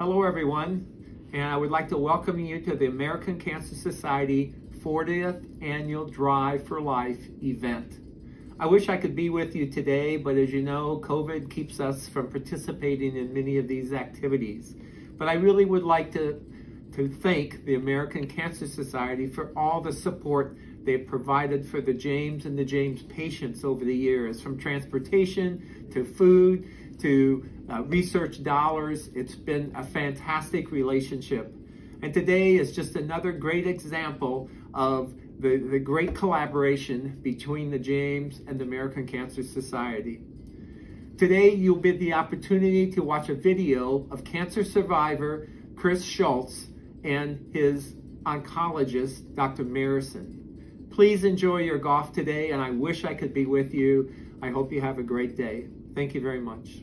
Hello, everyone, and I would like to welcome you to the American Cancer Society 40th Annual Drive for Life event. I wish I could be with you today, but as you know, COVID keeps us from participating in many of these activities. But I really would like to, to thank the American Cancer Society for all the support they've provided for the James and the James patients over the years, from transportation to food to uh, research dollars. It's been a fantastic relationship. And today is just another great example of the, the great collaboration between the James and the American Cancer Society. Today, you'll get the opportunity to watch a video of cancer survivor Chris Schultz and his oncologist, Dr. Marison. Please enjoy your golf today, and I wish I could be with you. I hope you have a great day. Thank you very much.